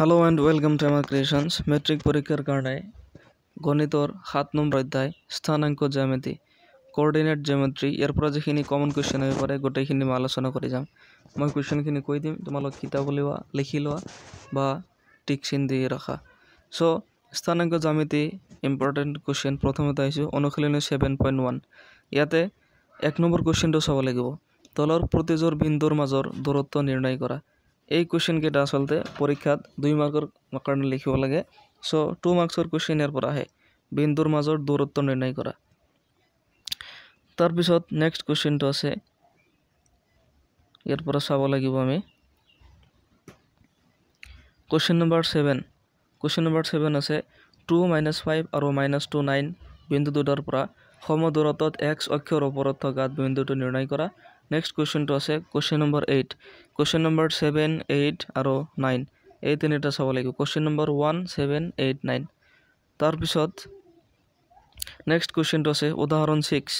Hello and welcome to আমাৰ creations matric পৰীক্ষাৰ কাৰণে গণিতৰ সাত নম্বৰ অধ্যায় স্থানাংক জ্যামিতি কৰ্ডিনেট জেমেট্ৰি ইয়াৰ পৰা যিখিনি কমন কুৱেশ্যন আহিব পাৰে গোটেইখিনি মই আলোচনা কৰি যাম মই কুৱেশ্যনখিনি কৈ দিম তোমালোক কিতাপ উলিওৱা লিখি লোৱা বা টিক চিন দি ৰখা চ' স্থানাংক জ্যামিতি ইম্পৰ্টেণ্ট কুৱেশ্যন প্ৰথমতে আহিছোঁ অনুশীলনী ছেভেন পইণ্ট ওৱান ইয়াতে এক নম্বৰ কুৱেশ্যনটো চাব লাগিব তলৰ প্ৰতিযোৰ বিন্দুৰ মাজৰ দূৰত্ব নিৰ্ণয় কৰা এই কুৱেশ্যনকেইটা আচলতে পৰীক্ষাত দুই মাৰ্কৰ কাৰণে লিখিব লাগে। চ' টু মাৰ্কছৰ কুৱেশ্যন ইয়াৰ পৰা আহে। বিন্দুৰ মাজৰ দূৰত্ব নিৰ্ণয় কৰা। তাৰপিছত নেক্সট কুৱেশ্যনটো আছে। ইয়াৰ পৰা চাব লাগিব আমি। Question number seven question number seven আছে। টু মাইনাছ ফাইভ আৰু মাইনাছ টু নাইন বিন্দু দুটাৰ পৰা সম দূৰত্বত এক্স অক্ষৰ ওপৰত থকা বিন্দুটো নিৰ্ণয় কৰা। নেক্সট কুৱেশ্যনটো আছে question number eight question number seven eight আৰু নাইন এই তিনিটা চাব লাগিব। Question number one seven eight nine তাৰপিছত নেক্সট কুৱেশ্যনটো আছে উদাহৰণ ছিক্স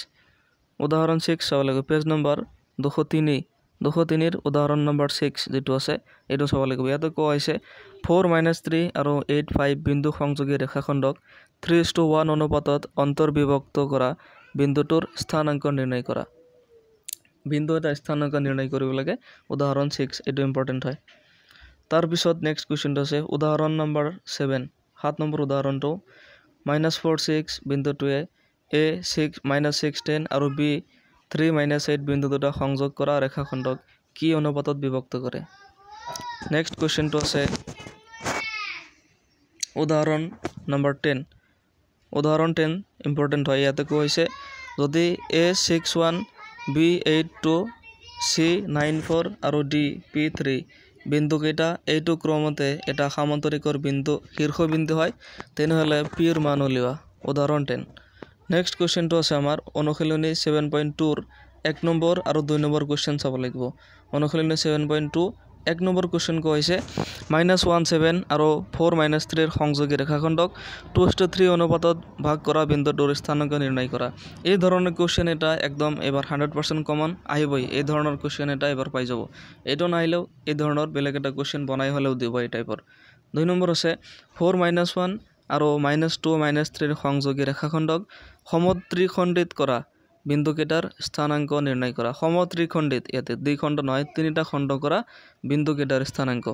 উদাহৰণ ছিক্স চাব লাগিব। পেজ নম্বৰ দুশ তিনি। দুশ তিনিৰ উদাহৰণ নম্বৰ ছিক্স যিটো আছে এইটো চাব লাগিব। ইয়াতে কোৱা হৈছে ফ'ৰ মাইনাছ থ্ৰী আৰু এইট ফাইভ বিন্দু সংযোগী ৰেখাখণ্ডক থ্ৰী ইজ টু ওৱান অনুপাতত অন্তৰ্বিভক্ত কৰা বিন্দুটোৰ স্থানাংক নিৰ্ণয় কৰা। বিন্দু এটা স্থানাংক নিৰ্ণয় কৰিব লাগে। উদাহৰণ ছিক্স এইটো ইম্পৰ্টেণ্ট হয়। তাৰপিছত নেক্সট কুৱেশ্যনটো আছে উদাহৰণ নম্বৰ ছেভেন সাত নম্বৰ উদাহৰণটো। Minus four six বিন্দুটোৱে A six minus six ten আৰু বি থ্ৰী মাইনাছ এইট বিন্দু দুটা সংযোগ কৰা ৰেখাখণ্ডক কি অনুপাতত বিভক্ত কৰে? নেক্সট কুৱেশ্যনটো আছে উদাহৰণ নম্বৰ টেন উদাহৰণ টেন ইম্পৰ্টেণ্ট হয়। ইয়াতে হৈছে যদি A six one B eight two C nine four আৰু ডি পি থ্ৰী বিন্দুকেইটা এইটো ক্ৰমতে এটা সামান্তৰিকৰ বিন্দু, শীৰ্ষবিন্দু হয়। তেনেহ'লে পিৰ মান উলিওৱা। উদাহৰণ টেন নেক্সট কুৱেশ্যনটো আছে আমাৰ। অনুশীলনী ছেভেন পইণ্ট টুৰ এক নম্বৰ আৰু দুই নম্বৰ কুৱেশ্যন চাব লাগিব। অনুশীলনী ছেভেন পইণ্ট টু এক নম্বৰ কুৱেশ্যন কোৱা হৈছে মাইনাছ ওৱান ছেভেন আৰু ফ'ৰ মাইনাছ থ্ৰীৰ সংযোগী ৰেখাখণ্ডক টু টু থ্ৰী অনুপাতত ভাগ কৰা বিন্দুটোৰ স্থানাংক নিৰ্ণয় কৰা। এই ধৰণৰ কুৱেশ্যন এটা একদম এইবাৰ হাণ্ড্ৰেড পাৰ্চেণ্ট কমন আহিবই। এই ধৰণৰ কুৱেশ্যন এটা এইবাৰ পাই যাব। এইটো নাহিলেও এই ধৰণৰ বেলেগ এটা কুৱেশ্যন বনাই হ'লেও দিব এই টাইপৰ দুই নম্বৰ আছে ফ'ৰ মাইনাছ ওৱান আৰু মাইনাছ টু মাইনাছ থ্ৰীৰ সংযোগী ৰেখাখণ্ডক সমত্ৰিখণ্ডিত কৰা। বিন্দুকেইটাৰ স্থানাংক নিৰ্ণয় কৰা। সমত্ৰিখণ্ডিত, ইয়াতে দুই খণ্ড নহয়, তিনিটা খণ্ড কৰা বিন্দুকেইটাৰ স্থানাংক।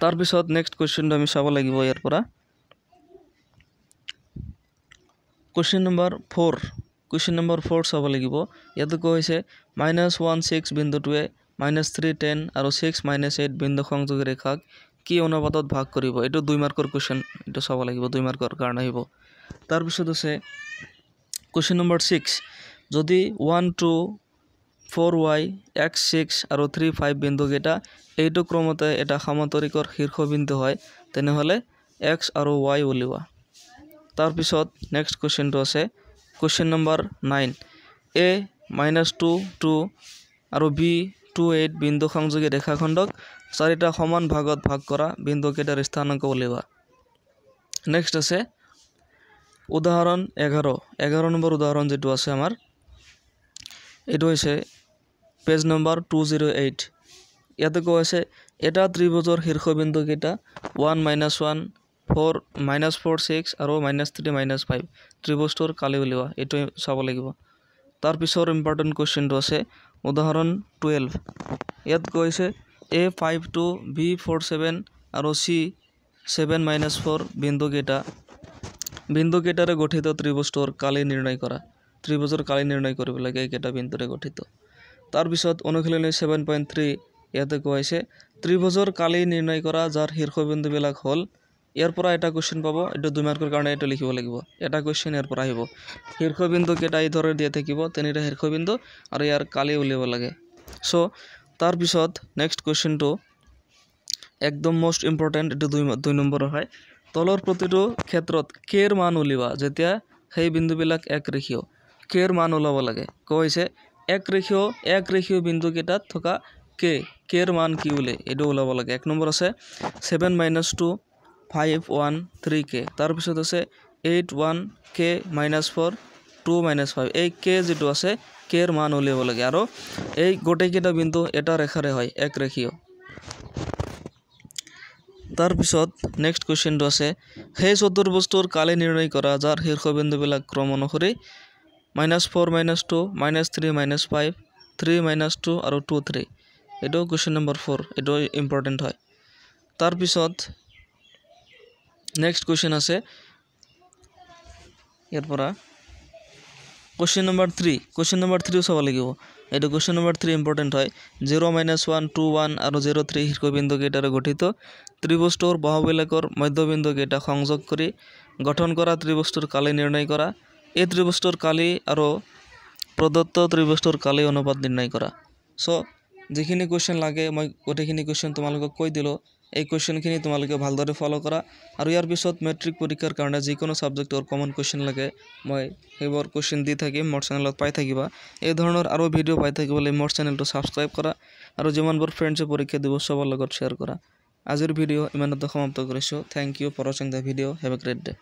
তাৰপিছত নেক্সট কুৱেশ্যনটো আমি চাব লাগিব ইয়াৰ পৰা। Question number four question number four চাব লাগিব। ইয়াতে কোৱা হৈছে মাইনাছ ওৱান ছিক্স বিন্দুটোৱে মাইনাছ থ্ৰী টেন আৰু ছিক্স মাইনাছ এইট বিন্দু সংযোগী ৰেখাক কি অনুপাতত ভাগ কৰিব? এইটো দুই মাৰ্কৰ কুৱেশ্যন এইটো চাব লাগিব, দুই মাৰ্কৰ কাৰণে আহিব। তাৰপিছত আছে কুৱেশ্যন নম্বৰ ছিক্স যদি one two four Y X six আৰু থ্ৰী ফাইভ বিন্দুকেইটা এইটো ক্ৰমতে এটা সামান্তৰিকৰ শীৰ্ষবিন্দু হয় তেনেহ'লে এক্স আৰু ৱাই উলিওৱা। তাৰপিছত নেক্সট কুৱেশ্যনটো আছে। Question number nine A minus two two আৰু বি টু এইট বিন্দু সংযোগী ৰেখাখণ্ডক চাৰিটা সমান ভাগত ভাগ কৰা বিন্দুকেইটাৰ স্থানাংক উলিওৱা। নেক্সট আছে উদাহৰণ এঘাৰ এঘাৰ নম্বৰ উদাহৰণ যিটো আছে আমাৰ, এইটো হৈছে page number two zero' eight ইয়াতে কোৱা হৈছে, এটা ত্ৰিভুজৰ শীৰ্ষবিন্দুকেইটা one minus one four minus four six আৰু মাইনাছ থ্ৰী মাইনাছ ফাইভ ত্ৰিভুজটোৰ কালি উলিওৱা এইটো চাব লাগিব। তাৰপিছৰ ইম্পৰ্টেণ্ট কুৱেশ্যনটো আছে, উদাহৰণ টুৱেলভ ইয়াত কৈছে A five two B four seven আৰু চি ছেভেন মাইনাছ ফ'ৰ বিন্দুকেইটা বিন্দুকেইটাৰে গঠিত ত্ৰিভুজটোৰ কালি নিৰ্ণয় কৰা। ত্ৰিভুজৰ কালি নিৰ্ণয় কৰিব লাগে এইকেইটা বিন্দুৰে গঠিত। তাৰপিছত অনুশীলনী ছেভেন পইণ্ট থ্ৰী ইয়াতে কোৱা হৈছে ত্ৰিভুজৰ কালি নিৰ্ণয় কৰা, যাৰ শীৰ্ষবিন্দুবিলাক হ'ল ইয়াৰ পৰা এটা কুৱেশ্যন পাব, এইটো দুই মাৰ্কৰ কাৰণে এইটো লিখিব লাগিব। এটা কুৱেশ্যন ইয়াৰ পৰা আহিব। শীৰ্ষবিন্দু কেইটা এই দৰে দিয়া থাকিব, তিনিটা শীৰ্ষবিন্দু আৰু ইয়াৰ কালি উলিয়াব লাগে। চ' তাৰপিছত নেক্সট কুৱেশ্যনটো একদম মষ্ট ইম্পৰ্টেণ্ট এইটো দুই দুই নম্বৰৰ হয়। তলৰ প্ৰতিটো ক্ষেত্ৰত কেৰ মান উলিওৱা যেতিয়া সেই বিন্দুবিলাক এক ৰেখীয় কেৰ মান ওলাব লাগে। কোৱা হৈছে এক ৰেখীয় এক ৰেখীয় বিন্দুকেইটাত থকা কে কেৰ মান কি ওলে এইটো ওলাব লাগে। এক নম্বৰ আছে seven minus two five one three K তাৰপিছত আছে eight one K minus four two minus five এই কে যিটো আছে কেৰ মান উলিয়াব লাগে। আৰু এই গোটেইকেইটা বিন্দু এটা ৰেখাৰে হয় এক ৰেখীয়। তাৰপিছত নেক্সট কুৱেশ্যনটো আছে সেই চতুৰ্ভুজটোৰ কালি নিৰ্ণয় কৰা যাৰ শীৰ্ষবিন্দুবিলাক ক্ৰম অনুসৰি minus four minus two minus three minus five three minus two আৰু টু থ্ৰী এইটো কুৱেশ্যন নম্বৰ ফ'ৰ এইটো ইম্পৰ্টেণ্ট হয়। তাৰপিছত নেক্সট কুৱেশ্যন আছে ইয়াৰ পৰা। Question number three question number থ্ৰীও চাব লাগিব। এইটো কুৱেশ্যন নম্বর থ্ৰী ইম্পৰ্টেণ্ট হয়। Zero' minus one two one আৰু জিৰ' থ্ৰী শীৰ্ষবিন্দুকেইটাৰে গঠিত। ত্ৰিভুজটোৰ বাহুবিলাকৰ মধ্যবিন্দুকেইটা সংযোগ কৰি গঠন কৰা ত্ৰিভুজটোৰ কালি নিৰ্ণয় কৰা। এই ত্ৰিভুজটোৰ কালি আৰু প্ৰদত্ত ত্ৰিভুজটোৰ কালি অনুপাত নিৰ্ণয় কৰা। চ' যিখিনি কুৱেশ্যন লাগে, মই গোটেইখিনি কুৱেশ্যন তোমালোকক কৈ দিলোঁ। এই কুৱেশ্যনখিনি তোমালোকে ভালদৰে ফ'ল' কৰা আৰু ইয়াৰ পিছত মেট্ৰিক পৰীক্ষাৰ কাৰণে যিকোনো ছাবজেক্টৰ কমন কুৱেশ্যন লাগে, মই সেইবোৰ কুৱেশ্যন দি থাকিম, মোৰ চেনেলত পাই থাকিবা। এই ধৰণৰ আৰু ভিডিঅ' পাই থাকিবলৈ মোৰ চেনেলটো ছাবস্ক্ৰাইব কৰা আৰু যিমানবোৰ ফ্ৰেণ্ডছে পৰীক্ষা দিব চবৰ লগত শ্বেয়াৰ কৰা। আজিৰ ভিডিঅ' ইমানতে সমাপ্ত কৰিছোঁ। থেংক ইউ ফৰ ৱাচিং the video' have a great day